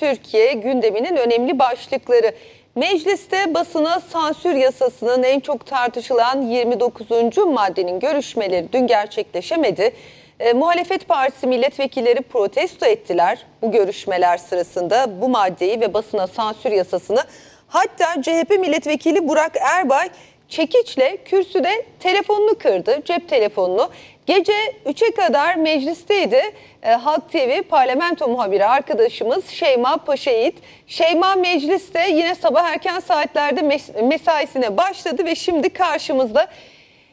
Türkiye gündeminin önemli başlıkları. Mecliste basına sansür yasasının en çok tartışılan 29. maddenin görüşmeleri dün gerçekleşemedi. E, muhalefet partisi milletvekilleri protesto ettiler bu görüşmeler sırasında bu maddeyi ve basına sansür yasasını. Hatta CHP milletvekili Burak Erbay çekiçle kürsüde telefonunu kırdı, cep telefonunu. Gece 3'e kadar meclisteydi. E, Halk TV parlamento muhabiri arkadaşımız Şeyma Paşayiğit. Şeyma mecliste yine sabah erken saatlerde mes mesaisine başladı ve şimdi karşımızda.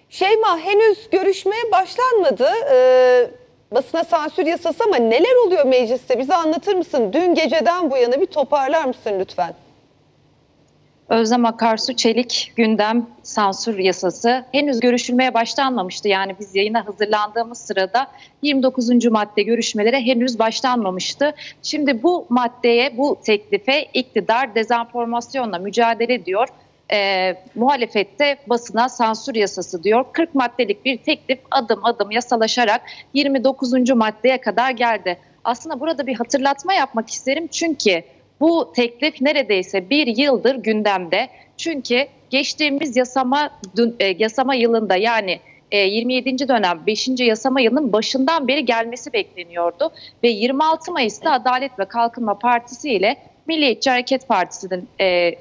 Şeyma henüz görüşmeye başlanmadı. Ee, basına sansür yasası ama neler oluyor mecliste bize anlatır mısın? Dün geceden bu yana bir toparlar mısın lütfen? Özlem Akarsu Çelik gündem sansür yasası henüz görüşülmeye başlanmamıştı. Yani biz yayına hazırlandığımız sırada 29. madde görüşmelere henüz başlanmamıştı. Şimdi bu maddeye, bu teklife iktidar dezenformasyonla mücadele diyor. E, muhalefette basına sansür yasası diyor. 40 maddelik bir teklif adım adım yasalaşarak 29. maddeye kadar geldi. Aslında burada bir hatırlatma yapmak isterim çünkü bu teklif neredeyse bir yıldır gündemde. Çünkü geçtiğimiz yasama e, yasama yılında yani 27. E, dönem 5. yasama yılının başından beri gelmesi bekleniyordu. Ve 26 Mayıs'ta Adalet ve Kalkınma Partisi ile Milliyetçi Hareket Partisi'nin e,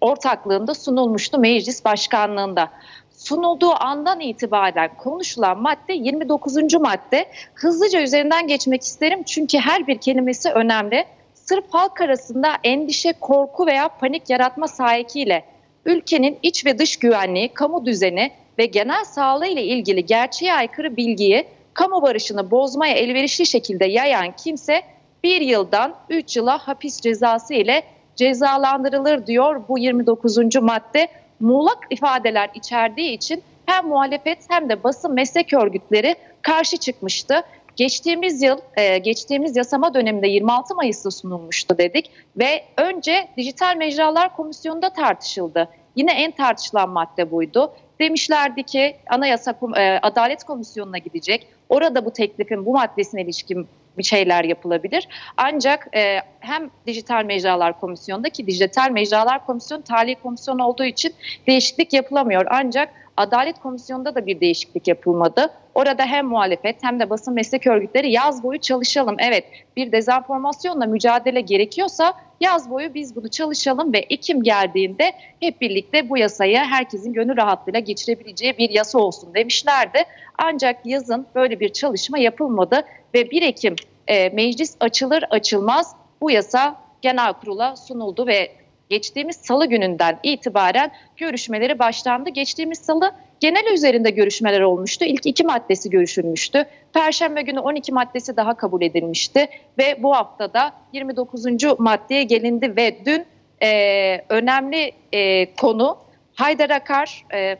ortaklığında sunulmuştu meclis başkanlığında. Sunulduğu andan itibaren konuşulan madde 29. madde. Hızlıca üzerinden geçmek isterim çünkü her bir kelimesi önemli sırf halk arasında endişe, korku veya panik yaratma sahikiyle ülkenin iç ve dış güvenliği, kamu düzeni ve genel sağlığı ile ilgili gerçeğe aykırı bilgiyi kamu barışını bozmaya elverişli şekilde yayan kimse bir yıldan 3 yıla hapis cezası ile cezalandırılır diyor bu 29. madde. Muğlak ifadeler içerdiği için hem muhalefet hem de basın meslek örgütleri karşı çıkmıştı geçtiğimiz yıl, e, geçtiğimiz yasama döneminde 26 Mayıs'ta sunulmuştu dedik ve önce Dijital Mecralar Komisyonu'nda tartışıldı. Yine en tartışılan madde buydu. Demişlerdi ki Anayasa e, Adalet Komisyonu'na gidecek. Orada bu teklifin bu maddesine ilişkin bir şeyler yapılabilir. Ancak e, hem Dijital Mecralar Komisyonu'nda ki Dijital Mecralar Komisyonu tali komisyon olduğu için değişiklik yapılamıyor. Ancak Adalet Komisyonu'nda da bir değişiklik yapılmadı. Orada hem muhalefet hem de basın meslek örgütleri yaz boyu çalışalım. Evet bir dezenformasyonla mücadele gerekiyorsa yaz boyu biz bunu çalışalım ve Ekim geldiğinde hep birlikte bu yasayı herkesin gönül rahatlığıyla geçirebileceği bir yasa olsun demişlerdi. Ancak yazın böyle bir çalışma yapılmadı ve 1 Ekim e, meclis açılır açılmaz bu yasa genel kurula sunuldu ve geçtiğimiz salı gününden itibaren görüşmeleri başlandı. Geçtiğimiz salı genel üzerinde görüşmeler olmuştu. İlk iki maddesi görüşülmüştü. Perşembe günü 12 maddesi daha kabul edilmişti ve bu haftada 29. maddeye gelindi ve dün e, önemli e, konu Haydar Akar e,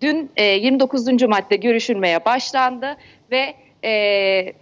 dün e, 29. madde görüşülmeye başlandı ve e,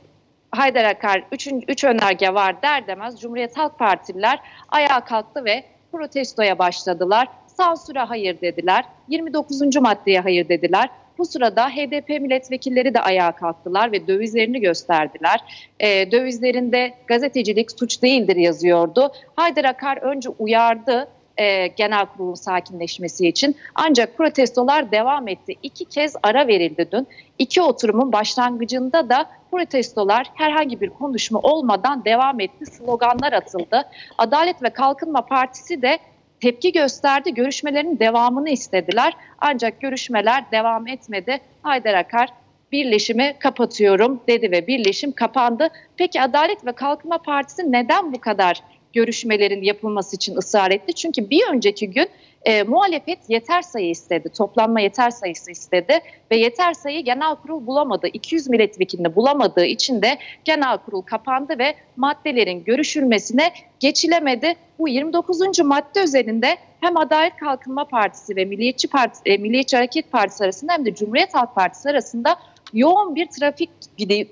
Haydar Akar 3 önerge var der demez Cumhuriyet Halk Partililer ayağa kalktı ve protestoya başladılar. Sansüre hayır dediler. 29. maddeye hayır dediler. Bu sırada HDP milletvekilleri de ayağa kalktılar ve dövizlerini gösterdiler. E, dövizlerinde gazetecilik suç değildir yazıyordu. Haydar Akar önce uyardı e, genel kurulun sakinleşmesi için. Ancak protestolar devam etti. İki kez ara verildi dün. İki oturumun başlangıcında da protestolar herhangi bir konuşma olmadan devam etti. Sloganlar atıldı. Adalet ve Kalkınma Partisi de tepki gösterdi. Görüşmelerin devamını istediler. Ancak görüşmeler devam etmedi. Haydar Akar birleşimi kapatıyorum dedi ve birleşim kapandı. Peki Adalet ve Kalkınma Partisi neden bu kadar görüşmelerin yapılması için ısrar etti. Çünkü bir önceki gün e, muhalefet yeter sayı istedi, toplanma yeter sayısı istedi ve yeter sayı genel kurul bulamadı. 200 milletvekilini bulamadığı için de genel kurul kapandı ve maddelerin görüşülmesine geçilemedi. Bu 29. madde üzerinde hem Adalet Kalkınma Partisi ve Milliyetçi, Parti, e, Milliyetçi Hareket Partisi arasında hem de Cumhuriyet Halk Partisi arasında yoğun bir trafik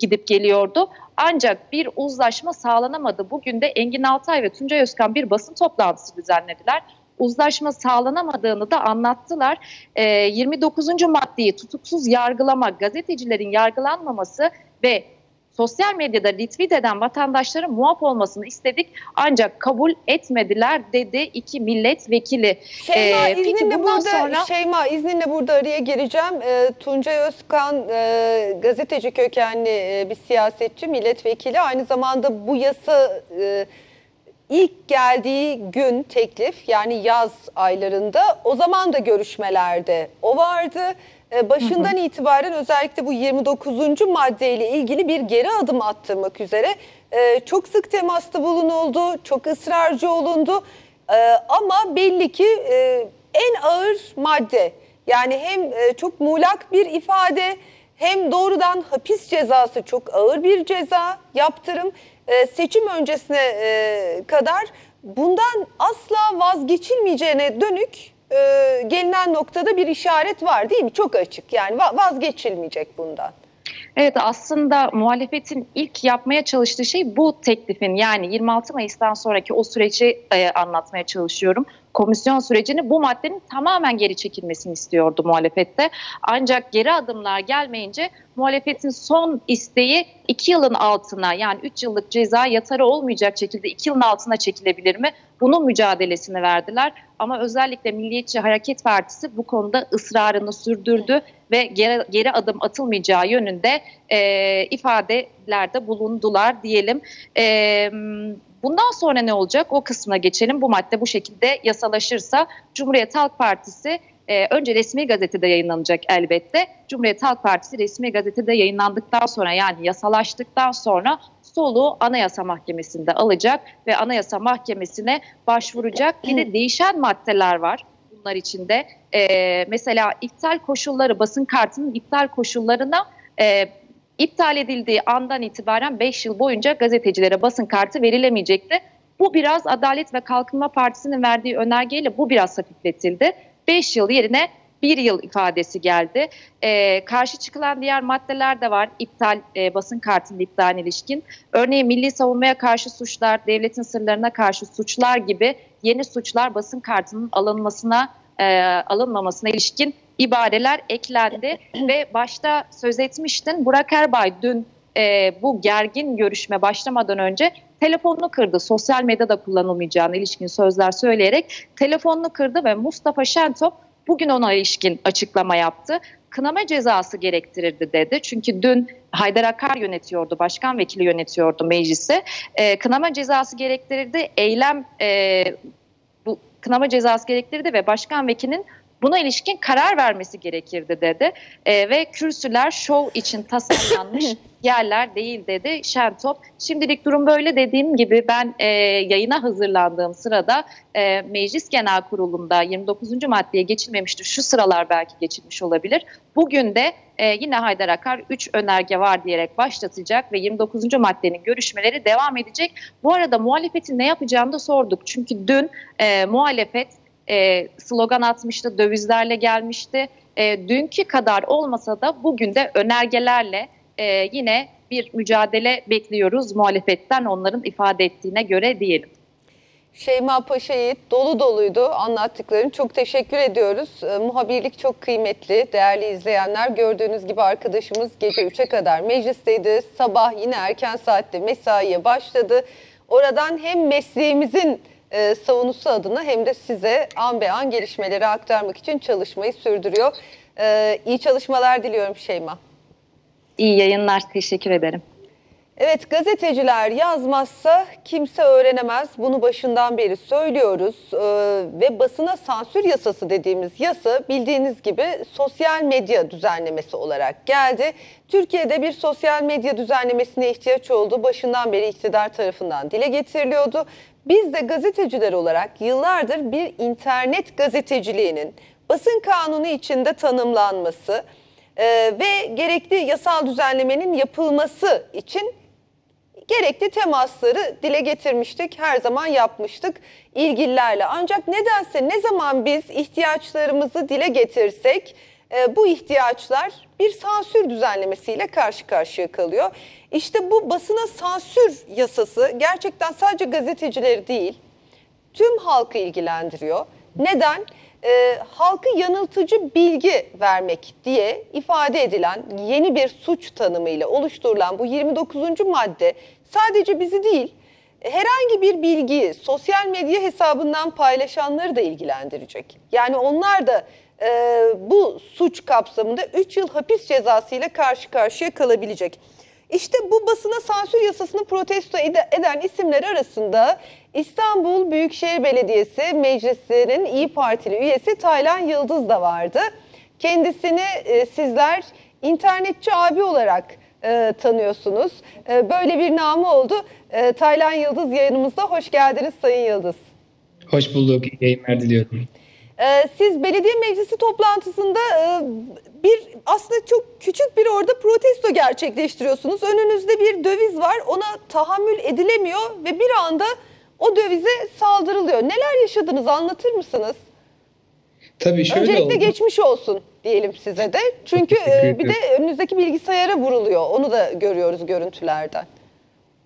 gidip geliyordu. Ancak bir uzlaşma sağlanamadı. Bugün de Engin Altay ve Tuncay Özkan bir basın toplantısı düzenlediler. Uzlaşma sağlanamadığını da anlattılar. E, ee, 29. maddeyi tutuksuz yargılama, gazetecilerin yargılanmaması ve sosyal medyada retweet eden vatandaşların muaf olmasını istedik ancak kabul etmediler dedi iki milletvekili. Şeyma Ee, izninle burada sonra- Şeyma izninle burada araya gireceğim. Ee, Tuncay Özkan e, gazeteci kökenli e, bir siyasetçi, milletvekili. Aynı zamanda bu yasa e, ilk geldiği gün teklif yani yaz aylarında o zaman da görüşmelerde o vardı. Ee, başından itibaren özellikle bu 29. maddeyle ilgili bir geri adım attırmak üzere e, çok sık temasta bulunuldu, çok ısrarcı olundu. Ee, ama belli ki e, en ağır madde yani hem e, çok muğlak bir ifade hem doğrudan hapis cezası çok ağır bir ceza yaptırım e, seçim öncesine e, kadar bundan asla vazgeçilmeyeceğine dönük e, gelinen noktada bir işaret var değil mi? Çok açık yani va- vazgeçilmeyecek bundan. Evet aslında muhalefetin ilk yapmaya çalıştığı şey bu teklifin yani 26 Mayıs'tan sonraki o süreci e, anlatmaya çalışıyorum. Komisyon sürecini bu maddenin tamamen geri çekilmesini istiyordu muhalefette. Ancak geri adımlar gelmeyince muhalefetin son isteği 2 yılın altına yani 3 yıllık ceza yatarı olmayacak şekilde 2 yılın altına çekilebilir mi? Bunun mücadelesini verdiler. Ama özellikle Milliyetçi Hareket Partisi bu konuda ısrarını sürdürdü ve geri, geri adım atılmayacağı yönünde e, ifadelerde bulundular diyelim. E, bundan sonra ne olacak o kısmına geçelim. Bu madde bu şekilde yasalaşırsa Cumhuriyet Halk Partisi e, önce resmi gazetede yayınlanacak elbette. Cumhuriyet Halk Partisi resmi gazetede yayınlandıktan sonra yani yasalaştıktan sonra soluğu Anayasa Mahkemesi'nde alacak ve Anayasa Mahkemesi'ne başvuracak. Bir de değişen maddeler var bunlar içinde. Ee, mesela iptal koşulları, basın kartının iptal koşullarına e, iptal edildiği andan itibaren 5 yıl boyunca gazetecilere basın kartı verilemeyecekti. Bu biraz Adalet ve Kalkınma Partisi'nin verdiği önergeyle bu biraz hafifletildi. 5 yıl yerine bir yıl ifadesi geldi. Ee, karşı çıkılan diğer maddeler de var iptal e, basın kartının iptaline ilişkin. Örneğin milli savunmaya karşı suçlar, devletin sırlarına karşı suçlar gibi yeni suçlar basın kartının alınmasına e, alınmamasına ilişkin ibareler eklendi ve başta söz etmiştin Burak Erbay dün e, bu gergin görüşme başlamadan önce telefonunu kırdı. Sosyal medyada kullanılmayacağına ilişkin sözler söyleyerek telefonunu kırdı ve Mustafa Şentop bugün ona ilişkin açıklama yaptı. Kınama cezası gerektirirdi dedi. Çünkü dün Haydar Akar yönetiyordu, başkan vekili yönetiyordu meclisi. E, kınama cezası gerektirirdi. Eylem e, bu kınama cezası gerektirirdi ve başkan vekilinin buna ilişkin karar vermesi gerekirdi dedi. E, ve kürsüler şov için tasarlanmış yerler değil dedi Şentop. Şimdilik durum böyle dediğim gibi ben e, yayına hazırlandığım sırada e, Meclis Genel Kurulu'nda 29. maddeye geçilmemişti. Şu sıralar belki geçilmiş olabilir. Bugün de e, yine Haydar Akar 3 önerge var diyerek başlatacak ve 29. maddenin görüşmeleri devam edecek. Bu arada muhalefetin ne yapacağını da sorduk. Çünkü dün e, muhalefet e, slogan atmıştı, dövizlerle gelmişti. E, dünkü kadar olmasa da bugün de önergelerle e, yine bir mücadele bekliyoruz muhalefetten onların ifade ettiğine göre diyelim. Şeyma Paşa dolu doluydu anlattıkların. Çok teşekkür ediyoruz. E, muhabirlik çok kıymetli. Değerli izleyenler gördüğünüz gibi arkadaşımız gece 3'e kadar meclisteydi. Sabah yine erken saatte mesaiye başladı. Oradan hem mesleğimizin e, savunusu adına hem de size an be an gelişmeleri aktarmak için çalışmayı sürdürüyor. E, iyi çalışmalar diliyorum Şeyma. İyi yayınlar, teşekkür ederim. Evet gazeteciler yazmazsa kimse öğrenemez. Bunu başından beri söylüyoruz Ee, ve basına sansür yasası dediğimiz yasa bildiğiniz gibi sosyal medya düzenlemesi olarak geldi. Türkiye'de bir sosyal medya düzenlemesine ihtiyaç olduğu başından beri iktidar tarafından dile getiriliyordu. Biz de gazeteciler olarak yıllardır bir internet gazeteciliğinin basın kanunu içinde tanımlanması e, ve gerekli yasal düzenlemenin yapılması için gerekli temasları dile getirmiştik. Her zaman yapmıştık ilgililerle. Ancak nedense ne zaman biz ihtiyaçlarımızı dile getirsek e, bu ihtiyaçlar bir sansür düzenlemesiyle karşı karşıya kalıyor. İşte bu basına sansür yasası gerçekten sadece gazetecileri değil tüm halkı ilgilendiriyor. Neden? e, halkı yanıltıcı bilgi vermek diye ifade edilen yeni bir suç tanımıyla oluşturulan bu 29. madde sadece bizi değil herhangi bir bilgiyi sosyal medya hesabından paylaşanları da ilgilendirecek. Yani onlar da e, bu suç kapsamında 3 yıl hapis cezası ile karşı karşıya kalabilecek. İşte bu basına sansür yasasını protesto eden isimler arasında İstanbul Büyükşehir Belediyesi Meclisi'nin İyi Partili üyesi Taylan Yıldız da vardı. Kendisini e, sizler internetçi abi olarak e, tanıyorsunuz. E, böyle bir namı oldu. E, Taylan Yıldız yayınımızda. Hoş geldiniz Sayın Yıldız. Hoş bulduk. İyi yayınlar diliyorum. Ee, siz belediye meclisi toplantısında e, bir aslında çok küçük bir orada protesto gerçekleştiriyorsunuz. Önünüzde bir döviz var ona tahammül edilemiyor ve bir anda o dövize saldırılıyor. Neler yaşadınız anlatır mısınız? Tabii şöyle Öncelikle oldu. geçmiş olsun diyelim size de. Çünkü e, bir de önünüzdeki bilgisayara vuruluyor. Onu da görüyoruz görüntülerden.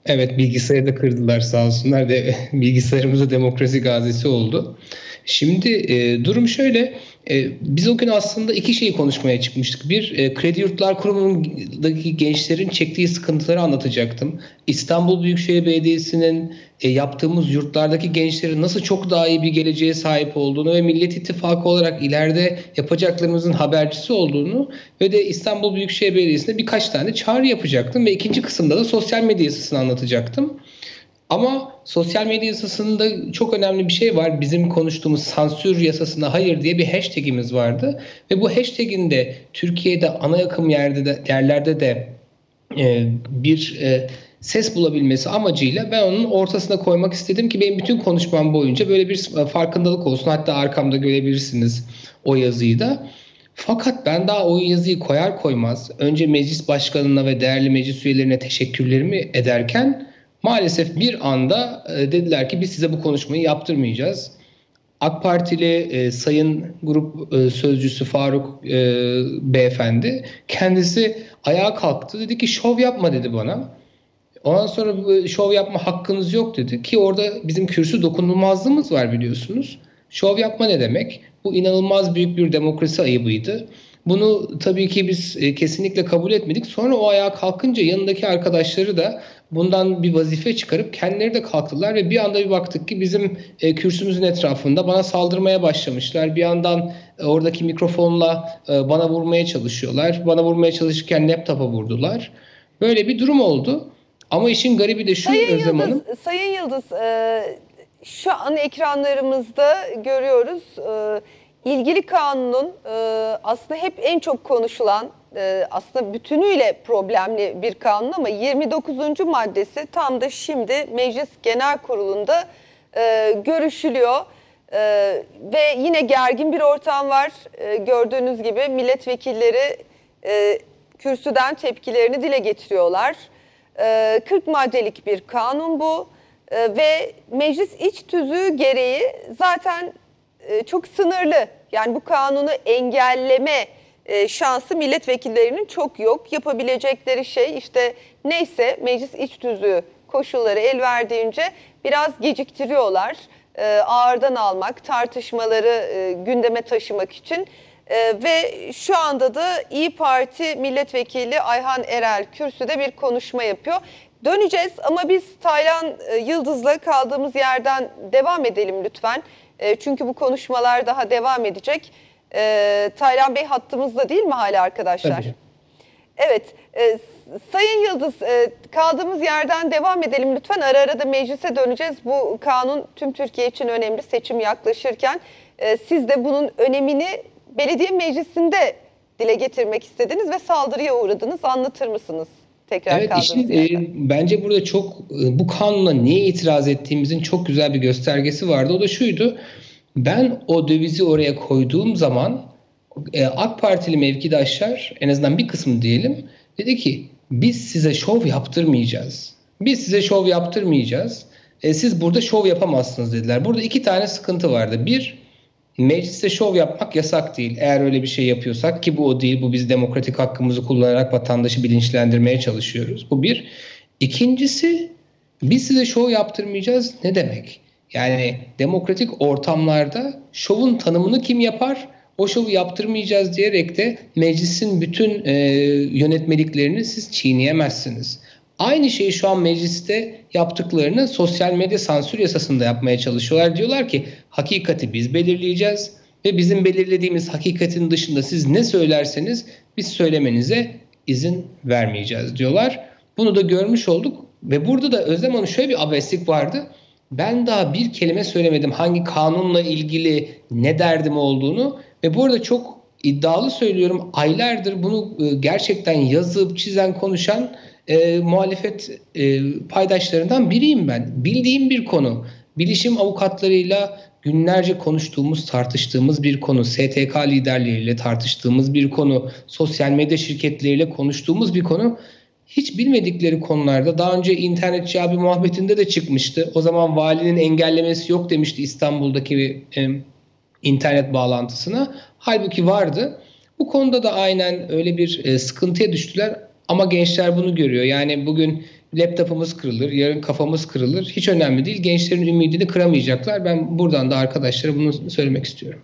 Evet bilgisayarı da kırdılar sağ olsunlar de bilgisayarımıza demokrasi gazisi oldu. Şimdi e, durum şöyle. E, biz o gün aslında iki şeyi konuşmaya çıkmıştık. Bir, e, Kredi Yurtlar Kurumu'ndaki gençlerin çektiği sıkıntıları anlatacaktım. İstanbul Büyükşehir Belediyesi'nin e, yaptığımız yurtlardaki gençlerin nasıl çok daha iyi bir geleceğe sahip olduğunu ve Millet İttifakı olarak ileride yapacaklarımızın habercisi olduğunu ve de İstanbul Büyükşehir Belediyesi'ne birkaç tane çağrı yapacaktım ve ikinci kısımda da sosyal medya yasasını anlatacaktım. Ama sosyal medya yasasında çok önemli bir şey var. Bizim konuştuğumuz sansür yasasına hayır diye bir hashtagimiz vardı. Ve bu hashtagin de Türkiye'de ana yakım yerde de, yerlerde de e, bir e, ses bulabilmesi amacıyla ben onun ortasına koymak istedim ki benim bütün konuşmam boyunca böyle bir farkındalık olsun. Hatta arkamda görebilirsiniz o yazıyı da. Fakat ben daha o yazıyı koyar koymaz önce meclis başkanına ve değerli meclis üyelerine teşekkürlerimi ederken Maalesef bir anda e, dediler ki biz size bu konuşmayı yaptırmayacağız. AK Partili e, Sayın Grup e, Sözcüsü Faruk e, Beyefendi kendisi ayağa kalktı. Dedi ki şov yapma dedi bana. Ondan sonra şov yapma hakkınız yok dedi. Ki orada bizim kürsü dokunulmazlığımız var biliyorsunuz. Şov yapma ne demek? Bu inanılmaz büyük bir demokrasi ayıbıydı. Bunu tabii ki biz e, kesinlikle kabul etmedik. Sonra o ayağa kalkınca yanındaki arkadaşları da bundan bir vazife çıkarıp kendileri de kalktılar ve bir anda bir baktık ki bizim e, kürsümüzün etrafında bana saldırmaya başlamışlar. Bir yandan e, oradaki mikrofonla e, bana vurmaya çalışıyorlar. Bana vurmaya çalışırken laptopa vurdular. Böyle bir durum oldu. Ama işin garibi de şu Sayın Özlem Yıldız, Hanım. Sayın Yıldız e, şu an ekranlarımızda görüyoruz. E, ilgili kanunun e, aslında hep en çok konuşulan e, aslında bütünüyle problemli bir kanun ama 29. maddesi tam da şimdi Meclis Genel Kurulu'nda e, görüşülüyor. E, ve yine gergin bir ortam var. E, gördüğünüz gibi milletvekilleri e, kürsüden tepkilerini dile getiriyorlar. E, 40 maddelik bir kanun bu e, ve meclis iç tüzüğü gereği zaten e, çok sınırlı. Yani bu kanunu engelleme e, şansı milletvekillerinin çok yok. Yapabilecekleri şey işte neyse meclis iç tüzüğü koşulları el verdiğince biraz geciktiriyorlar. E, ağırdan almak, tartışmaları gündeme taşımak için. ve şu anda da İyi Parti milletvekili Ayhan Erel kürsüde bir konuşma yapıyor. Döneceğiz ama biz Taylan Yıldız'la kaldığımız yerden devam edelim lütfen. E, çünkü bu konuşmalar daha devam edecek. E, Taylan Bey hattımızda değil mi hala arkadaşlar? Tabii. Evet. E, Sayın Yıldız e, kaldığımız yerden devam edelim lütfen. Ara ara da meclise döneceğiz. Bu kanun tüm Türkiye için önemli seçim yaklaşırken. E, siz de bunun önemini belediye meclisinde dile getirmek istediniz ve saldırıya uğradınız. Anlatır mısınız? Tekrar evet işin e, bence burada çok e, bu kanuna niye itiraz ettiğimizin çok güzel bir göstergesi vardı. O da şuydu. Ben o dövizi oraya koyduğum zaman e, AK Partili mevkidaşlar en azından bir kısmı diyelim dedi ki biz size şov yaptırmayacağız. Biz size şov yaptırmayacağız. E, siz burada şov yapamazsınız dediler. Burada iki tane sıkıntı vardı. Bir Mecliste şov yapmak yasak değil. Eğer öyle bir şey yapıyorsak ki bu o değil. Bu biz demokratik hakkımızı kullanarak vatandaşı bilinçlendirmeye çalışıyoruz. Bu bir. İkincisi biz size şov yaptırmayacağız ne demek? Yani demokratik ortamlarda şovun tanımını kim yapar? O şovu yaptırmayacağız diyerek de meclisin bütün e, yönetmeliklerini siz çiğneyemezsiniz. Aynı şeyi şu an mecliste yaptıklarını sosyal medya sansür yasasında yapmaya çalışıyorlar. Diyorlar ki hakikati biz belirleyeceğiz ve bizim belirlediğimiz hakikatin dışında siz ne söylerseniz biz söylemenize izin vermeyeceğiz diyorlar. Bunu da görmüş olduk ve burada da Özlem Hanım şöyle bir abeslik vardı. Ben daha bir kelime söylemedim hangi kanunla ilgili ne derdim olduğunu ve bu arada çok iddialı söylüyorum aylardır bunu e, gerçekten yazıp çizen konuşan e, muhalefet e, paydaşlarından biriyim ben. Bildiğim bir konu. Bilişim avukatlarıyla günlerce konuştuğumuz, tartıştığımız bir konu. STK liderleriyle tartıştığımız bir konu. Sosyal medya şirketleriyle konuştuğumuz bir konu. Hiç bilmedikleri konularda daha önce internetçi abi muhabbetinde de çıkmıştı. O zaman valinin engellemesi yok demişti İstanbul'daki e, internet bağlantısına. Halbuki vardı. Bu konuda da aynen öyle bir e, sıkıntıya düştüler. Ama gençler bunu görüyor. Yani bugün laptopumuz kırılır, yarın kafamız kırılır. Hiç önemli değil. Gençlerin ümidini kıramayacaklar. Ben buradan da arkadaşlara bunu söylemek istiyorum.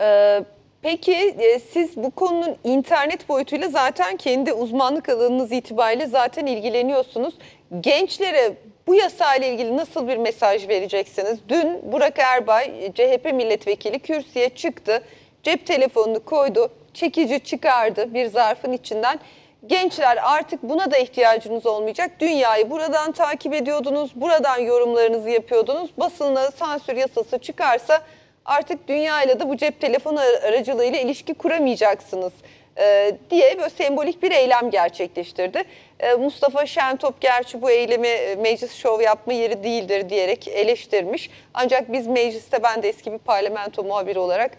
Ee, peki e, siz bu konunun internet boyutuyla zaten kendi uzmanlık alanınız itibariyle zaten ilgileniyorsunuz. Gençlere bu yasayla ilgili nasıl bir mesaj vereceksiniz? Dün Burak Erbay CHP milletvekili kürsüye çıktı. Cep telefonunu koydu. Çekici çıkardı bir zarfın içinden. Gençler artık buna da ihtiyacınız olmayacak. Dünyayı buradan takip ediyordunuz, buradan yorumlarınızı yapıyordunuz. Basınla sansür yasası çıkarsa artık dünyayla da bu cep telefonu aracılığıyla ilişki kuramayacaksınız e, diye böyle sembolik bir eylem gerçekleştirdi. E, Mustafa Şentop gerçi bu eylemi e, meclis şov yapma yeri değildir diyerek eleştirmiş. Ancak biz mecliste ben de eski bir parlamento muhabiri olarak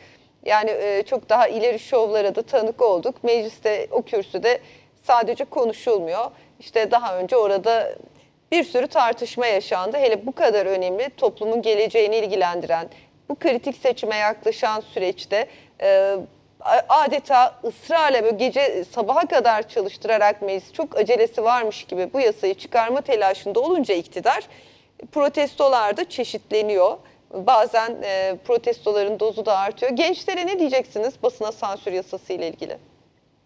yani çok daha ileri şovlara da tanık olduk. Mecliste o kürsüde sadece konuşulmuyor. İşte daha önce orada bir sürü tartışma yaşandı. Hele bu kadar önemli toplumun geleceğini ilgilendiren, bu kritik seçime yaklaşan süreçte e, adeta ısrarla böyle gece sabaha kadar çalıştırarak meclis çok acelesi varmış gibi bu yasayı çıkarma telaşında olunca iktidar protestolar da çeşitleniyor. Bazen e, protestoların dozu da artıyor. Gençlere ne diyeceksiniz basına sansür yasası ile ilgili?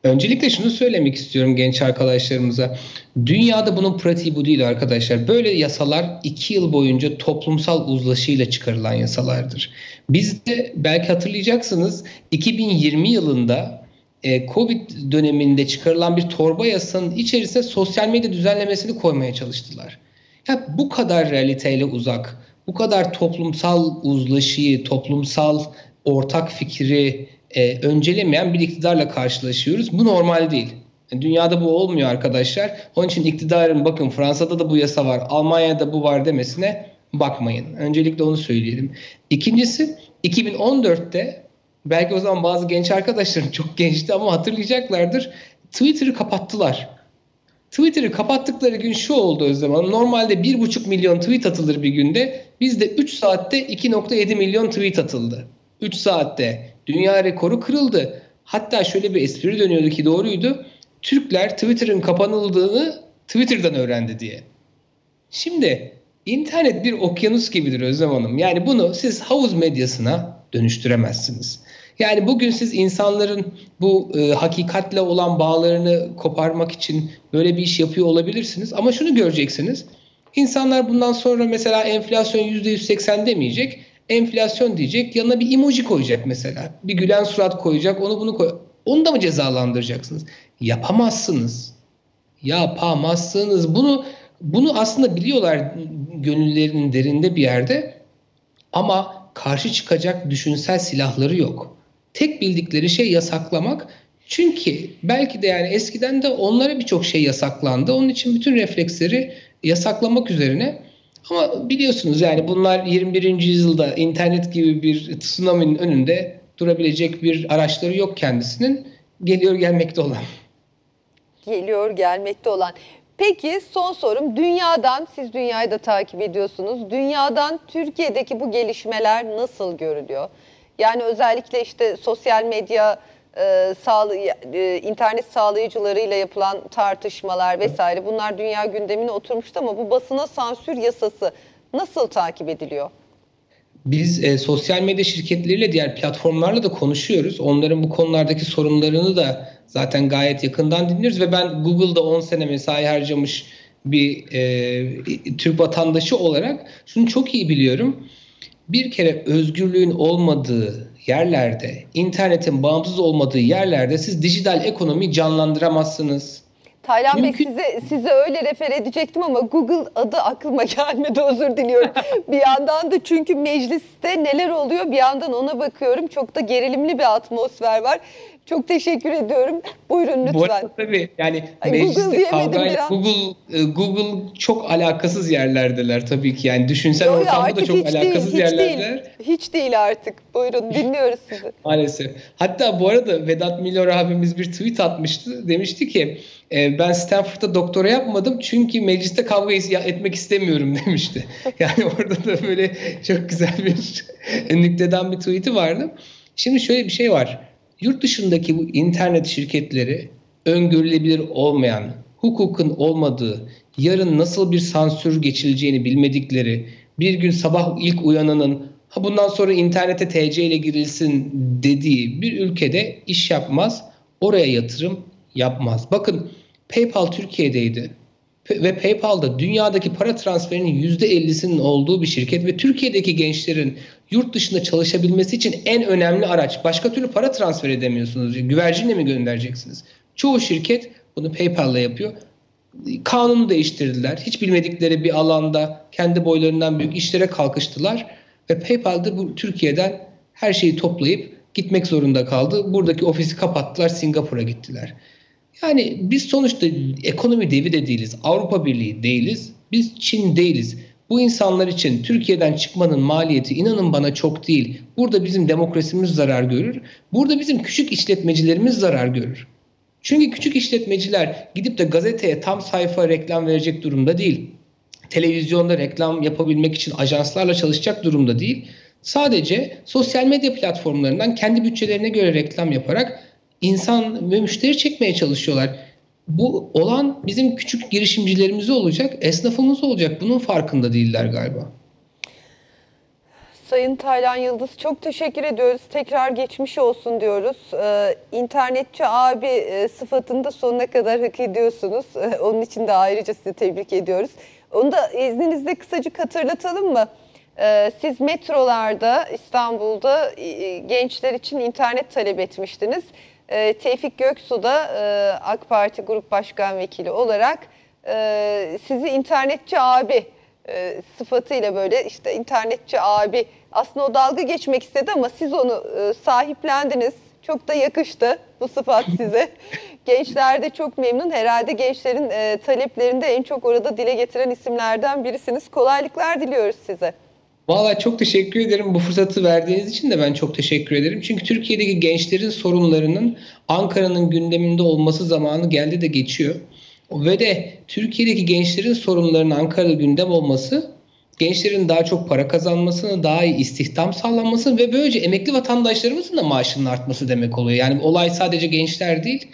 Öncelikle şunu söylemek istiyorum genç arkadaşlarımıza. Dünyada bunun pratiği bu değil arkadaşlar. Böyle yasalar iki yıl boyunca toplumsal uzlaşıyla çıkarılan yasalardır. Bizde belki hatırlayacaksınız 2020 yılında e, Covid döneminde çıkarılan bir torba yasanın içerisine sosyal medya düzenlemesini koymaya çalıştılar. Ya bu kadar realiteyle uzak, bu kadar toplumsal uzlaşıyı, toplumsal ortak fikri e, öncelemeyen bir iktidarla karşılaşıyoruz. Bu normal değil. Dünyada bu olmuyor arkadaşlar. Onun için iktidarın bakın Fransa'da da bu yasa var, Almanya'da bu var demesine bakmayın. Öncelikle onu söyleyelim. İkincisi 2014'te belki o zaman bazı genç arkadaşlarım çok gençti ama hatırlayacaklardır. Twitter'ı kapattılar. Twitter'ı kapattıkları gün şu oldu o zaman. Normalde 1,5 milyon tweet atılır bir günde. Bizde 3 saatte 2,7 milyon tweet atıldı. 3 saatte. Dünya rekoru kırıldı. Hatta şöyle bir espri dönüyordu ki doğruydu. Türkler Twitter'ın kapanıldığını Twitter'dan öğrendi diye. Şimdi internet bir okyanus gibidir Özlem Hanım. Yani bunu siz havuz medyasına dönüştüremezsiniz. Yani bugün siz insanların bu e, hakikatle olan bağlarını koparmak için böyle bir iş yapıyor olabilirsiniz. Ama şunu göreceksiniz. İnsanlar bundan sonra mesela enflasyon %180 demeyecek enflasyon diyecek yanına bir emoji koyacak mesela. Bir gülen surat koyacak onu bunu koy. Onu da mı cezalandıracaksınız? Yapamazsınız. Yapamazsınız. Bunu bunu aslında biliyorlar gönüllerinin derinde bir yerde ama karşı çıkacak düşünsel silahları yok. Tek bildikleri şey yasaklamak. Çünkü belki de yani eskiden de onlara birçok şey yasaklandı. Onun için bütün refleksleri yasaklamak üzerine ama biliyorsunuz yani bunlar 21. yüzyılda internet gibi bir tsunami'nin önünde durabilecek bir araçları yok kendisinin. Geliyor gelmekte olan. Geliyor gelmekte olan. Peki son sorum dünyadan siz dünyayı da takip ediyorsunuz. Dünyadan Türkiye'deki bu gelişmeler nasıl görülüyor? Yani özellikle işte sosyal medya e, sağlı, e, internet sağlayıcılarıyla yapılan tartışmalar vesaire bunlar dünya gündemine oturmuştu ama bu basına sansür yasası nasıl takip ediliyor? Biz e, sosyal medya şirketleriyle diğer platformlarla da konuşuyoruz. Onların bu konulardaki sorunlarını da zaten gayet yakından dinliyoruz ve ben Google'da 10 sene mesai harcamış bir e, Türk vatandaşı olarak şunu çok iyi biliyorum. Bir kere özgürlüğün olmadığı yerlerde, internetin bağımsız olmadığı yerlerde siz dijital ekonomiyi canlandıramazsınız. Taylan Bey size, size öyle refer edecektim ama Google adı aklıma gelmedi özür diliyorum. bir yandan da çünkü mecliste neler oluyor bir yandan ona bakıyorum. Çok da gerilimli bir atmosfer var. Çok teşekkür ediyorum. Buyurun lütfen. Bu arada tabii yani Ay, mecliste Google kavgayla Google e, Google çok alakasız yerlerdeler tabii ki. Yani düşünsel Yo, ortamda da çok alakasız değil, yerlerdeler. Değil, hiç değil artık. Buyurun dinliyoruz sizi. Maalesef. Hatta bu arada Vedat Milor abimiz bir tweet atmıştı. Demişti ki e, ben Stanford'da doktora yapmadım çünkü mecliste kavga etmek istemiyorum demişti. Yani orada da böyle çok güzel bir nükteden bir tweet'i vardı. Şimdi şöyle bir şey var yurt dışındaki bu internet şirketleri öngörülebilir olmayan, hukukun olmadığı, yarın nasıl bir sansür geçileceğini bilmedikleri, bir gün sabah ilk uyananın ha bundan sonra internete TC ile girilsin dediği bir ülkede iş yapmaz, oraya yatırım yapmaz. Bakın PayPal Türkiye'deydi ve PayPal'da dünyadaki para transferinin %50'sinin olduğu bir şirket ve Türkiye'deki gençlerin yurt dışında çalışabilmesi için en önemli araç. Başka türlü para transfer edemiyorsunuz. Güvercinle mi göndereceksiniz? Çoğu şirket bunu PayPal'la yapıyor. Kanunu değiştirdiler. Hiç bilmedikleri bir alanda kendi boylarından büyük işlere kalkıştılar ve PayPal'da bu Türkiye'den her şeyi toplayıp gitmek zorunda kaldı. Buradaki ofisi kapattılar, Singapur'a gittiler. Yani biz sonuçta ekonomi devi de değiliz. Avrupa Birliği değiliz. Biz Çin değiliz. Bu insanlar için Türkiye'den çıkmanın maliyeti inanın bana çok değil. Burada bizim demokrasimiz zarar görür. Burada bizim küçük işletmecilerimiz zarar görür. Çünkü küçük işletmeciler gidip de gazeteye tam sayfa reklam verecek durumda değil. Televizyonda reklam yapabilmek için ajanslarla çalışacak durumda değil. Sadece sosyal medya platformlarından kendi bütçelerine göre reklam yaparak insan ve müşteri çekmeye çalışıyorlar. Bu olan bizim küçük girişimcilerimiz olacak, esnafımız olacak. Bunun farkında değiller galiba. Sayın Taylan Yıldız çok teşekkür ediyoruz. Tekrar geçmiş olsun diyoruz. Ee, internetçi abi e, sıfatını sonuna kadar hak ediyorsunuz. Ee, onun için de ayrıca sizi tebrik ediyoruz. Onu da izninizle kısacık hatırlatalım mı? Ee, siz metrolarda İstanbul'da gençler için internet talep etmiştiniz. E, Tevfik Göksu da e, AK Parti Grup Başkan Vekili olarak e, sizi internetçi abi e, sıfatıyla böyle işte internetçi abi aslında o dalga geçmek istedi ama siz onu e, sahiplendiniz. Çok da yakıştı bu sıfat size. Gençler de çok memnun. Herhalde gençlerin e, taleplerinde en çok orada dile getiren isimlerden birisiniz. Kolaylıklar diliyoruz size. Valla çok teşekkür ederim. Bu fırsatı verdiğiniz için de ben çok teşekkür ederim. Çünkü Türkiye'deki gençlerin sorunlarının Ankara'nın gündeminde olması zamanı geldi de geçiyor. Ve de Türkiye'deki gençlerin sorunlarının Ankara'da gündem olması gençlerin daha çok para kazanmasını, daha iyi istihdam sağlanması ve böylece emekli vatandaşlarımızın da maaşının artması demek oluyor. Yani olay sadece gençler değil,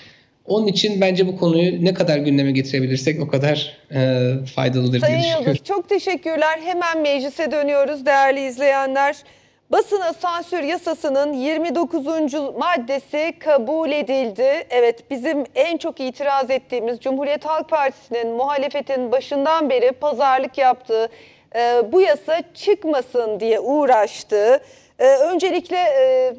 onun için bence bu konuyu ne kadar gündeme getirebilirsek o kadar e, faydalıdır Sayın diye düşünüyorum. Yıldız çok teşekkürler. Hemen meclise dönüyoruz değerli izleyenler. Basına sansür yasasının 29. maddesi kabul edildi. Evet bizim en çok itiraz ettiğimiz Cumhuriyet Halk Partisi'nin muhalefetin başından beri pazarlık yaptığı e, bu yasa çıkmasın diye uğraştı. E, öncelikle... E,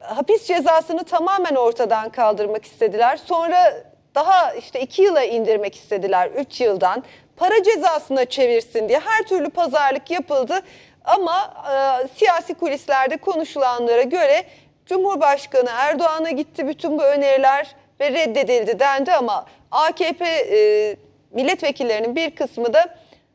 hapis cezasını tamamen ortadan kaldırmak istediler. Sonra daha işte iki yıla indirmek istediler, üç yıldan. Para cezasına çevirsin diye her türlü pazarlık yapıldı. Ama e, siyasi kulislerde konuşulanlara göre Cumhurbaşkanı Erdoğan'a gitti bütün bu öneriler ve reddedildi dendi ama AKP e, milletvekillerinin bir kısmı da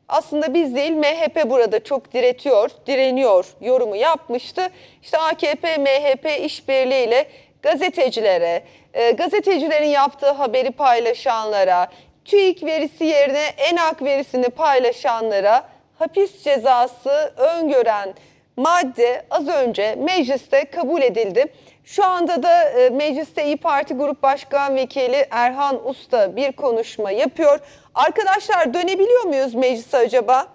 aslında biz değil MHP burada çok diretiyor, direniyor yorumu yapmıştı. İşte AKP, MHP işbirliğiyle gazetecilere, e, gazetecilerin yaptığı haberi paylaşanlara, TÜİK verisi yerine ENAK verisini paylaşanlara hapis cezası öngören madde az önce mecliste kabul edildi. Şu anda da e, mecliste İyi Parti Grup Başkan Vekili Erhan Usta bir konuşma yapıyor. Arkadaşlar dönebiliyor muyuz meclise acaba?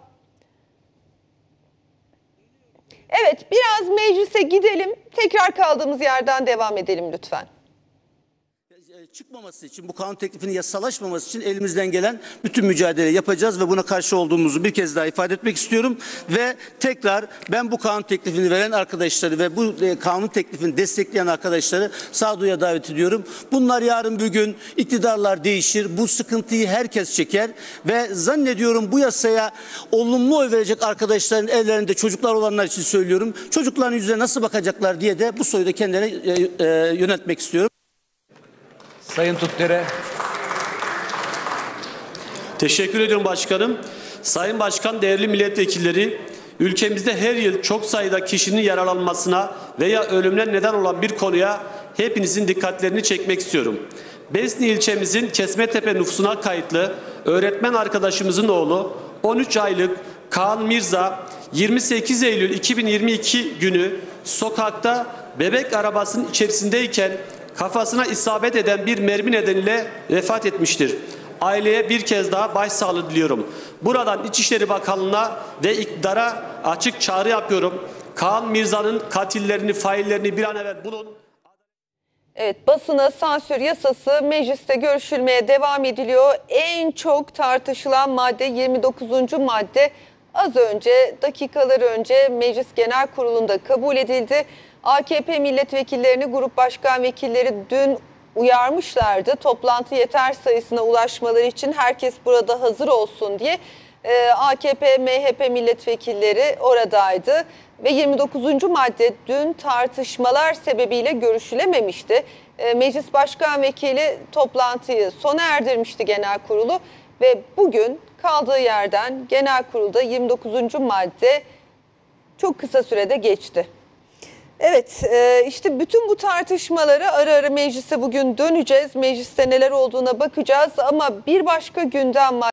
Evet biraz meclise gidelim. Tekrar kaldığımız yerden devam edelim lütfen. Çıkmaması için, bu kanun teklifinin yasalaşmaması için elimizden gelen bütün mücadele yapacağız ve buna karşı olduğumuzu bir kez daha ifade etmek istiyorum. Ve tekrar ben bu kanun teklifini veren arkadaşları ve bu e, kanun teklifini destekleyen arkadaşları sağduya davet ediyorum. Bunlar yarın bir gün iktidarlar değişir, bu sıkıntıyı herkes çeker ve zannediyorum bu yasaya olumlu oy verecek arkadaşların ellerinde çocuklar olanlar için söylüyorum. Çocukların yüzüne nasıl bakacaklar diye de bu soruyu da kendilerine e, e, yöneltmek istiyorum. Sayın Tutdere. Teşekkür ediyorum başkanım. Sayın Başkan, değerli milletvekilleri, ülkemizde her yıl çok sayıda kişinin yaralanmasına veya ölümüne neden olan bir konuya hepinizin dikkatlerini çekmek istiyorum. Besni ilçemizin Kesmetepe nüfusuna kayıtlı öğretmen arkadaşımızın oğlu 13 aylık Kaan Mirza 28 Eylül 2022 günü sokakta bebek arabasının içerisindeyken kafasına isabet eden bir mermi nedeniyle vefat etmiştir. Aileye bir kez daha başsağlığı diliyorum. Buradan İçişleri Bakanlığı'na ve iktidara açık çağrı yapıyorum. Kaan Mirza'nın katillerini, faillerini bir an evvel bulun. Evet basına sansür yasası mecliste görüşülmeye devam ediliyor. En çok tartışılan madde 29. madde az önce dakikalar önce Meclis Genel Kurulu'nda kabul edildi. AKP milletvekillerini grup başkan vekilleri dün uyarmışlardı. Toplantı yeter sayısına ulaşmaları için herkes burada hazır olsun diye. Ee, AKP, MHP milletvekilleri oradaydı ve 29. madde dün tartışmalar sebebiyle görüşülememişti. Ee, Meclis Başkan Vekili toplantıyı sona erdirmişti genel kurulu ve bugün kaldığı yerden genel kurulda 29. madde çok kısa sürede geçti. Evet e, işte bütün bu tartışmaları ara ara meclise bugün döneceğiz. Mecliste neler olduğuna bakacağız ama bir başka gündem var.